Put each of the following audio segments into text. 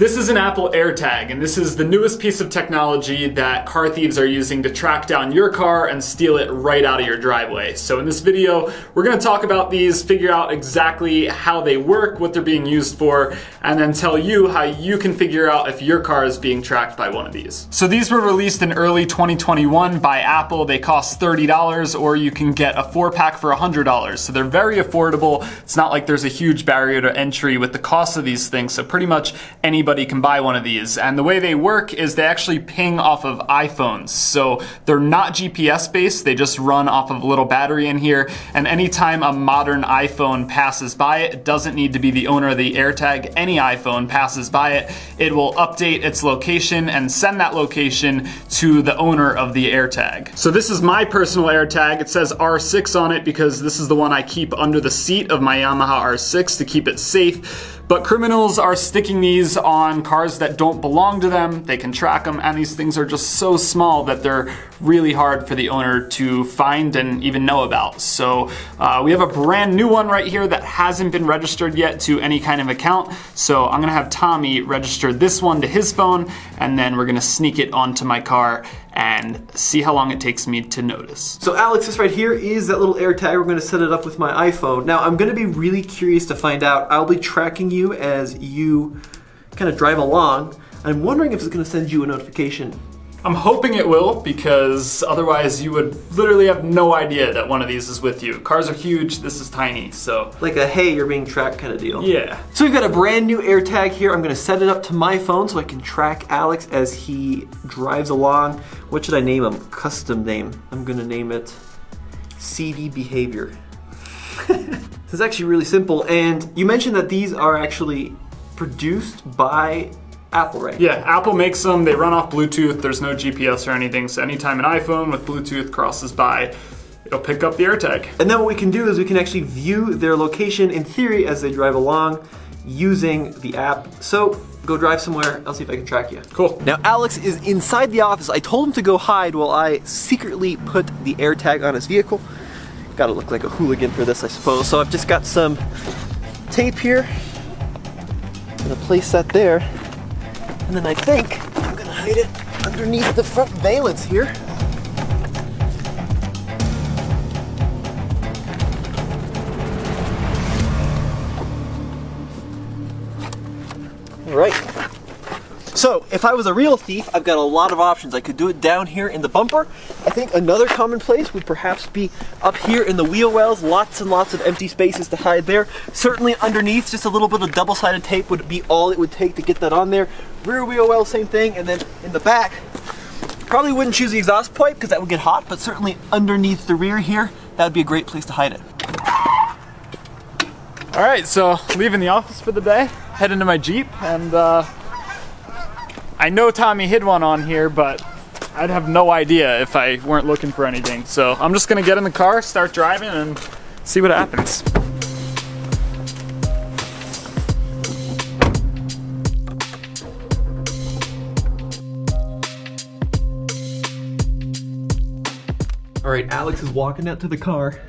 This is an Apple AirTag, and this is the newest piece of technology that car thieves are using to track down your car and steal it right out of your driveway. So in this video, we're gonna talk about these, figure out exactly how they work, what they're being used for, and then tell you how you can figure out if your car is being tracked by one of these. So these were released in early 2021 by Apple. They cost $30, or you can get a four pack for $100. So they're very affordable. It's not like there's a huge barrier to entry with the cost of these things. So pretty much anybody anybody can buy one of these. And the way they work is they actually ping off of iPhones. So they're not GPS based, they just run off of a little battery in here. And anytime a modern iPhone passes by it, it doesn't need to be the owner of the AirTag, any iPhone passes by it, it will update its location and send that location to the owner of the AirTag. So this is my personal AirTag. It says R6 on it because this is the one I keep under the seat of my Yamaha R6 to keep it safe. But criminals are sticking these on cars that don't belong to them. They can track them, and these things are just so small that they're really hard for the owner to find and even know about. So uh, we have a brand new one right here that hasn't been registered yet to any kind of account. So I'm gonna have Tommy register this one to his phone, and then we're gonna sneak it onto my car and see how long it takes me to notice. So Alex, this right here is that little AirTag. We're gonna set it up with my iPhone. Now I'm gonna be really curious to find out. I'll be tracking you as you kind of drive along. I'm wondering if it's gonna send you a notification I'm hoping it will because otherwise you would literally have no idea that one of these is with you. Cars are huge, this is tiny, so. Like a hey, you're being tracked kind of deal. Yeah. So we've got a brand new AirTag here. I'm gonna set it up to my phone so I can track Alex as he drives along. What should I name him? Custom name. I'm gonna name it CD Behavior. this is actually really simple and you mentioned that these are actually produced by Apple, right? Yeah, Apple makes them. They run off Bluetooth. There's no GPS or anything. So anytime an iPhone with Bluetooth crosses by, it'll pick up the AirTag. And then what we can do is we can actually view their location in theory as they drive along using the app. So go drive somewhere. I'll see if I can track you. Cool. Now Alex is inside the office. I told him to go hide while I secretly put the AirTag on his vehicle. Gotta look like a hooligan for this, I suppose. So I've just got some tape here. I'm gonna place that there. And then I think I'm gonna hide it underneath the front valance here. So if I was a real thief, I've got a lot of options. I could do it down here in the bumper. I think another common place would perhaps be up here in the wheel wells. Lots and lots of empty spaces to hide there. Certainly underneath, just a little bit of double-sided tape would be all it would take to get that on there. Rear wheel well, same thing. And then in the back, probably wouldn't choose the exhaust pipe because that would get hot, but certainly underneath the rear here, that would be a great place to hide it. All right, so leaving the office for the day, heading to my Jeep, and uh, I know Tommy hid one on here, but I'd have no idea if I weren't looking for anything. So I'm just gonna get in the car, start driving, and see what happens. All right, Alex is walking out to the car.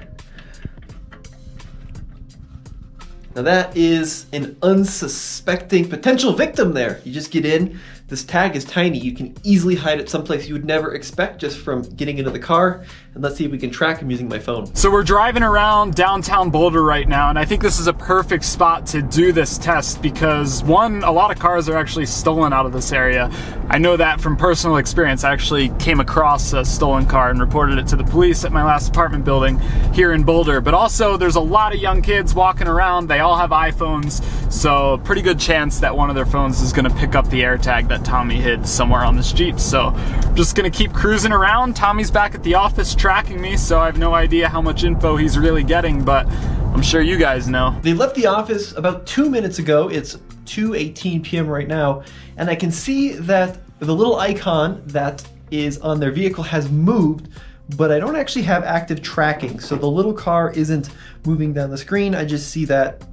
Now that is an unsuspecting potential victim there. You just get in, this tag is tiny. You can easily hide it someplace you would never expect just from getting into the car. And let's see if we can track him using my phone. So we're driving around downtown Boulder right now, and I think this is a perfect spot to do this test because one, a lot of cars are actually stolen out of this area. I know that from personal experience. I actually came across a stolen car and reported it to the police at my last apartment building here in Boulder. But also there's a lot of young kids walking around. They all have iPhones, so pretty good chance that one of their phones is gonna pick up the AirTag that Tommy hid somewhere on this Jeep. So I'm just gonna keep cruising around. Tommy's back at the office tracking me, so I have no idea how much info he's really getting, but I'm sure you guys know. They left the office about two minutes ago. It's 2.18 p.m. right now, and I can see that the little icon that is on their vehicle has moved, but I don't actually have active tracking. So the little car isn't moving down the screen. I just see that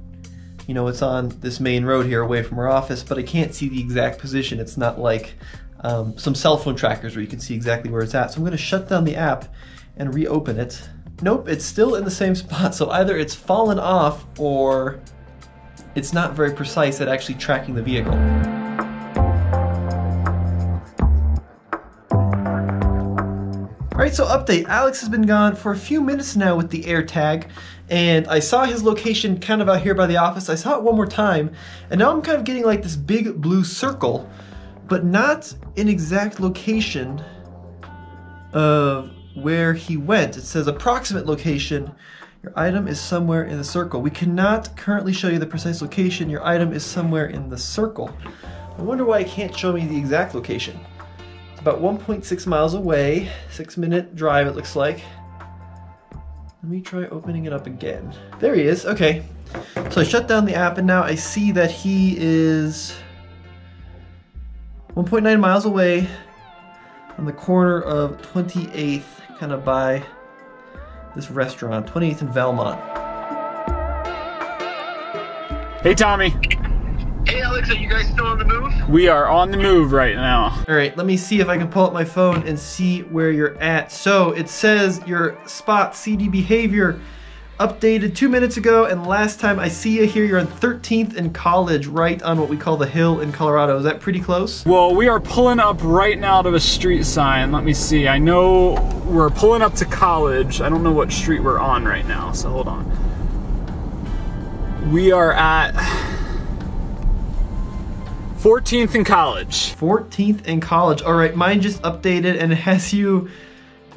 you know, it's on this main road here away from our office, but I can't see the exact position. It's not like um, some cell phone trackers where you can see exactly where it's at. So I'm gonna shut down the app and reopen it. Nope, it's still in the same spot. So either it's fallen off or it's not very precise at actually tracking the vehicle. Right, so update. Alex has been gone for a few minutes now with the AirTag, and I saw his location kind of out here by the office. I saw it one more time, and now I'm kind of getting like this big blue circle, but not an exact location of where he went. It says approximate location. Your item is somewhere in the circle. We cannot currently show you the precise location. Your item is somewhere in the circle. I wonder why it can't show me the exact location. About 1.6 miles away, six minute drive it looks like. Let me try opening it up again. There he is, okay. So I shut down the app and now I see that he is 1.9 miles away on the corner of 28th, kind of by this restaurant, 28th and Valmont. Hey, Tommy. Hey Alex, are you guys still on the move? We are on the move right now. All right, let me see if I can pull up my phone and see where you're at. So it says your spot CD behavior updated two minutes ago, and last time I see you here, you're on 13th and College, right on what we call the hill in Colorado. Is that pretty close? Well, we are pulling up right now to a street sign. Let me see. I know we're pulling up to college. I don't know what street we're on right now, so hold on. We are at 14th in college. 14th in College. All right, mine just updated and it has you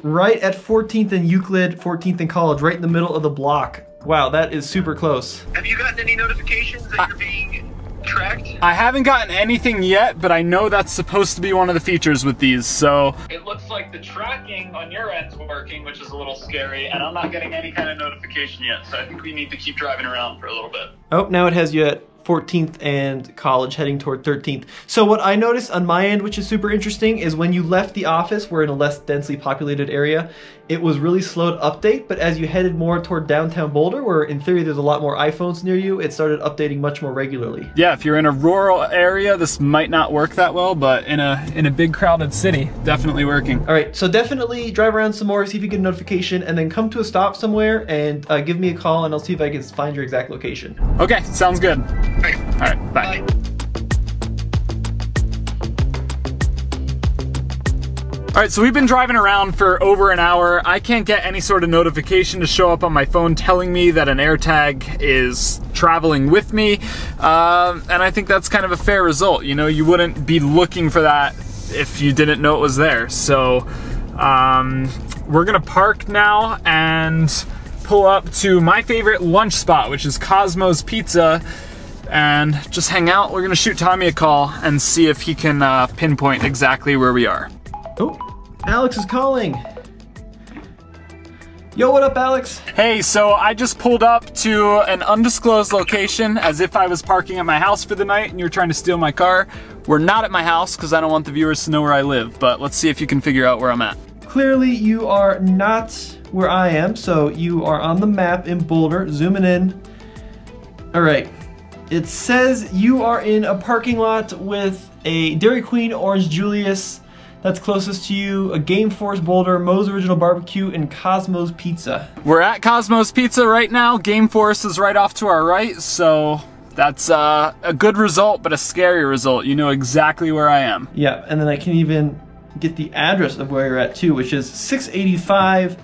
right at 14th in Euclid, 14th in College, right in the middle of the block. Wow, that is super close. Have you gotten any notifications that you're being tracked? I haven't gotten anything yet, but I know that's supposed to be one of the features with these, so. It looks like the tracking on your end's working, which is a little scary, and I'm not getting any kind of notification yet, so I think we need to keep driving around for a little bit. Oh, now it has you at 14th and college heading toward 13th. So what I noticed on my end, which is super interesting, is when you left the office, we're in a less densely populated area, it was really slow to update, but as you headed more toward downtown Boulder, where in theory there's a lot more iPhones near you, it started updating much more regularly. Yeah, if you're in a rural area, this might not work that well, but in a in a big crowded city, definitely working. All right, so definitely drive around some more, see if you get a notification, and then come to a stop somewhere and uh, give me a call, and I'll see if I can find your exact location. Okay, sounds good. Right. All right, bye. Bye. All right, so we've been driving around for over an hour. I can't get any sort of notification to show up on my phone telling me that an AirTag is traveling with me. Um, and I think that's kind of a fair result. You know, you wouldn't be looking for that if you didn't know it was there. So um, we're gonna park now and pull up to my favorite lunch spot, which is Cosmo's Pizza and just hang out. We're gonna shoot Tommy a call and see if he can uh, pinpoint exactly where we are. Oh, Alex is calling. Yo, what up, Alex? Hey, so I just pulled up to an undisclosed location as if I was parking at my house for the night and you were trying to steal my car. We're not at my house because I don't want the viewers to know where I live, but let's see if you can figure out where I'm at. Clearly, you are not where I am, so you are on the map in Boulder, zooming in. All right. It says you are in a parking lot with a Dairy Queen Orange Julius that's closest to you, a Game Force Boulder, Moe's Original Barbecue, and Cosmo's Pizza. We're at Cosmo's Pizza right now. Game Force is right off to our right, so that's uh, a good result, but a scary result. You know exactly where I am. Yeah, and then I can even get the address of where you're at too, which is 685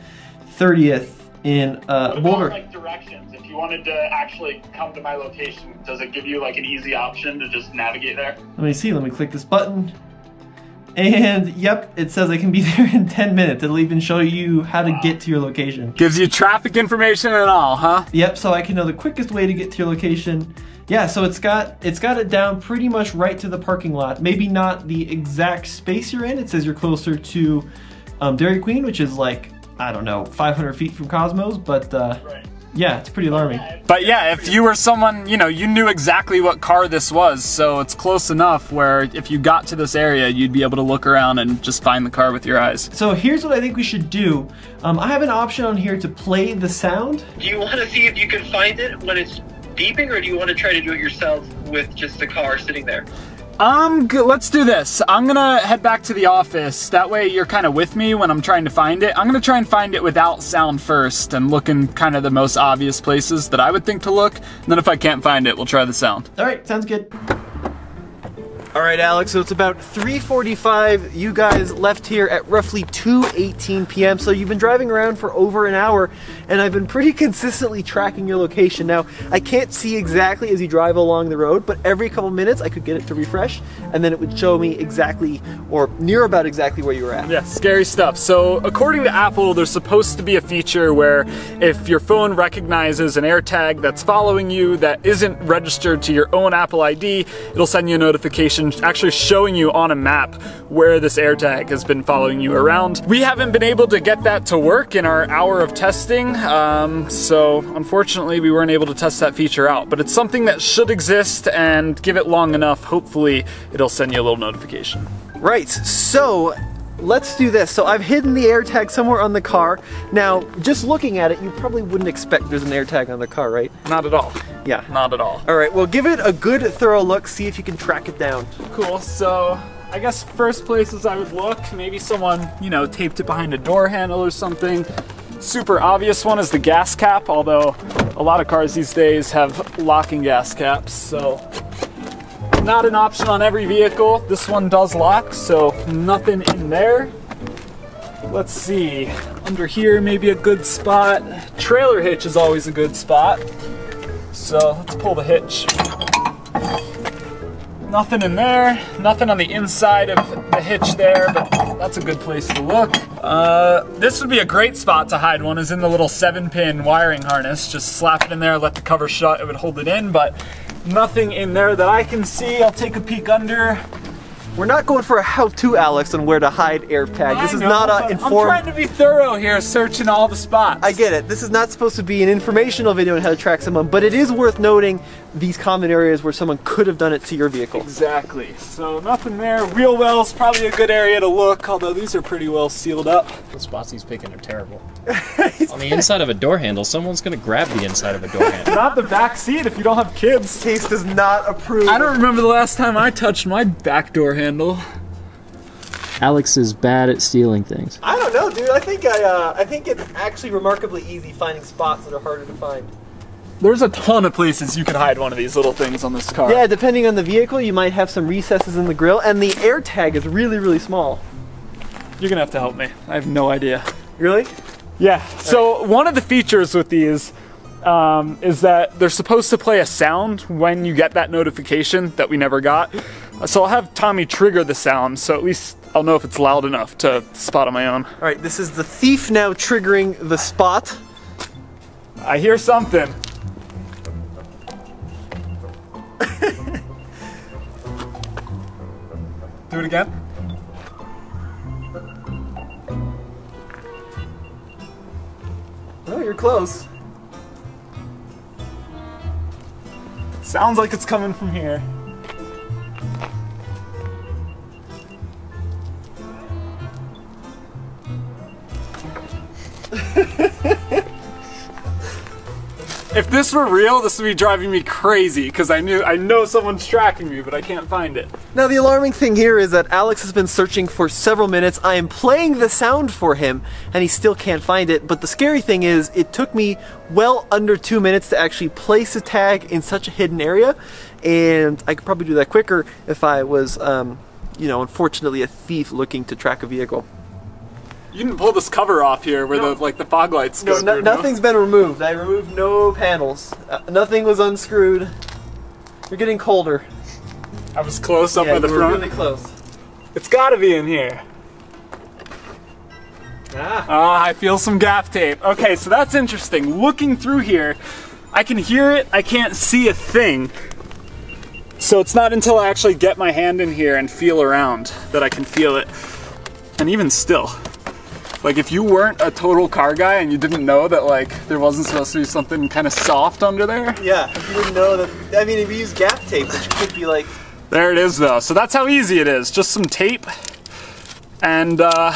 30th in uh, Boulder. like directions? If you wanted to actually come to my location, does it give you like an easy option to just navigate there? Let me see, let me click this button. And yep, it says I can be there in 10 minutes. It'll even show you how to get to your location. Gives you traffic information and all, huh? Yep, so I can know the quickest way to get to your location. Yeah, so it's got it's got it down pretty much right to the parking lot. Maybe not the exact space you're in. It says you're closer to um, Dairy Queen, which is like I don't know 500 feet from Cosmo's, but uh, Right. Yeah, it's pretty alarming. But yeah, if you were someone, you know, you knew exactly what car this was, so it's close enough where if you got to this area, you'd be able to look around and just find the car with your eyes. So here's what I think we should do. Um, I have an option on here to play the sound. Do you want to see if you can find it when it's beeping, or do you want to try to do it yourself with just the car sitting there? Um, let's do this. I'm gonna head back to the office. That way you're kind of with me when I'm trying to find it. I'm gonna try and find it without sound first and look in kind of the most obvious places that I would think to look. And then if I can't find it, we'll try the sound. All right, sounds good. All right, Alex. So it's about 3:45. You guys left here at roughly 2:18 p.m. So you've been driving around for over an hour, and I've been pretty consistently tracking your location. Now I can't see exactly as you drive along the road, but every couple minutes I could get it to refresh, and then it would show me exactly or near about exactly where you were at. Yeah, scary stuff. So, according to Apple, there's supposed to be a feature where if your phone recognizes an AirTag that's following you that isn't registered to your own Apple ID, it'll send you a notification actually showing you on a map where this AirTag has been following you around. We haven't been able to get that to work in our hour of testing, um, so unfortunately we weren't able to test that feature out, but it's something that should exist and give it long enough, hopefully it'll send you a little notification. Right. So let's do this. So I've hidden the AirTag somewhere on the car. Now, just looking at it, you probably wouldn't expect there's an AirTag on the car, right? Not at all. Yeah. Not at all. All right. Well, give it a good thorough look. See if you can track it down. Cool. So I guess first places I would look, maybe someone, you know, taped it behind a door handle or something. Super obvious one is the gas cap, although a lot of cars these days have locking gas caps, so not an option on every vehicle. This one does lock, so nothing in there. Let's see, under here maybe a good spot. Trailer hitch is always a good spot. So let's pull the hitch. Nothing in there, nothing on the inside of the hitch there, but that's a good place to look. Uh, this would be a great spot to hide one is in the little seven pin wiring harness. Just slap it in there, let the cover shut, it would hold it in, but nothing in there that I can see. I'll take a peek under. We're not going for a how-to, Alex, on where to hide AirTag. This is know, not but I'm trying to be thorough here, searching all the spots. I get it. This is not supposed to be an informational video on how to track someone, but it is worth noting these common areas where someone could have done it to your vehicle. Exactly. So nothing there. Wheel well's probably a good area to look, although these are pretty well sealed up. The spots he's picking are terrible. On the inside of a door handle, someone's gonna grab the inside of a door handle. Not the back seat if you don't have kids. Case does not approve. I don't remember the last time I touched my back door handle. Alex is bad at stealing things. I don't know, dude. I think I, uh, I think it's actually remarkably easy finding spots that are harder to find. There's a ton of places you can hide one of these little things on this car. Yeah, depending on the vehicle, you might have some recesses in the grill, and the AirTag is really, really small. You're gonna have to help me. I have no idea. Really? Yeah. So one of the features with these um, is that they're supposed to play a sound when you get that notification that we never got. So I'll have Tommy trigger the sound, so at least I'll know if it's loud enough to spot on my own. All right, this is the thief now triggering the spot. I hear something. Do it again. Oh, you're close. Sounds like it's coming from here. If this were real, this would be driving me crazy because I knew I know someone's tracking me, but I can't find it. Now, the alarming thing here is that Alex has been searching for several minutes. I am playing the sound for him, and he still can't find it. But the scary thing is, it took me well under two minutes to actually place a tag in such a hidden area, and I could probably do that quicker if I was, um, you know, unfortunately a thief looking to track a vehicle. You didn't pull this cover off here where No. the like the fog lights No, go no nothing's been removed. I removed no panels. Uh, nothing was unscrewed. You're getting colder. I was close up yeah, by the front. really close. It's got to be in here. Ah. Ah, I feel some gaff tape. Okay, so that's interesting. Looking through here, I can hear it, I can't see a thing. So it's not until I actually get my hand in here and feel around that I can feel it. And even still, like if you weren't a total car guy and you didn't know that like there wasn't supposed to be something kind of soft under there, Yeah, if you didn't know that. I mean, if you use gaff tape, which could be like. there it is though. So that's how easy it is. Just some tape and uh,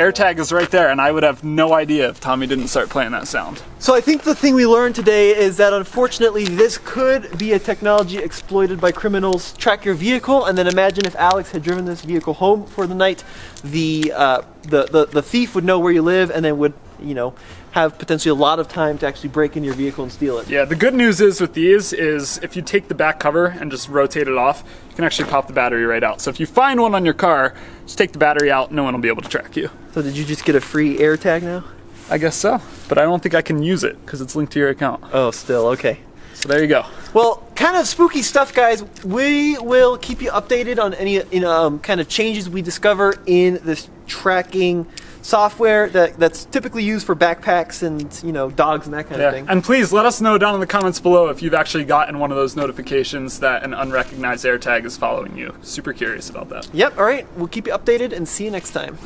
AirTag is right there, and I would have no idea if Tommy didn't start playing that sound. So I think the thing we learned today is that unfortunately this could be a technology exploited by criminals. Track your vehicle, and then imagine if Alex had driven this vehicle home for the night, the uh, the, the the thief would know where you live, and then would you know have potentially a lot of time to actually break in your vehicle and steal it. Yeah, the good news is with these is if you take the back cover and just rotate it off, you can actually pop the battery right out. So if you find one on your car, just take the battery out, no one will be able to track you. So did you just get a free AirTag now? I guess so, but I don't think I can use it because it's linked to your account. Oh, still okay. So there you go. Well, kind of spooky stuff, guys. We will keep you updated on any you know, um, kind of changes we discover in this tracking software that, that's typically used for backpacks and you know dogs and that kind of thing. And please let us know down in the comments below if you've actually gotten one of those notifications that an unrecognized AirTag is following you. Super curious about that. Yep. All right. We'll keep you updated and see you next time.